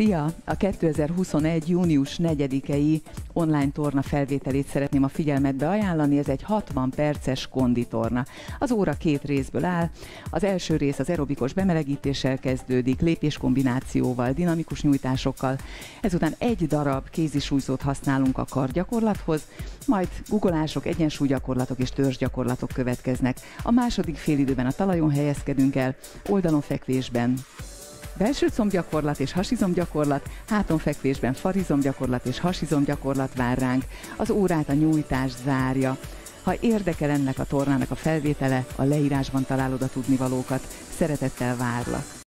Szia! A 2021. június 4-i online torna felvételét szeretném a figyelmetbe ajánlani. Ez egy 60 perces konditorna. Az óra két részből áll. Az első rész az aerobikus bemelegítéssel kezdődik, lépéskombinációval, dinamikus nyújtásokkal. Ezután egy darab kézisújzót használunk a kargyakorlathoz, majd guggolások, egyensúlygyakorlatok és törzsgyakorlatok következnek. A második félidőben a talajon helyezkedünk el, oldalon fekvésben Belső combgyakorlat és hasizomgyakorlat, hátonfekvésben farizomgyakorlat és hasizomgyakorlat vár ránk, az órát a nyújtás zárja. Ha érdekel ennek a tornának a felvétele, a leírásban találod a tudnivalókat. Szeretettel várlak!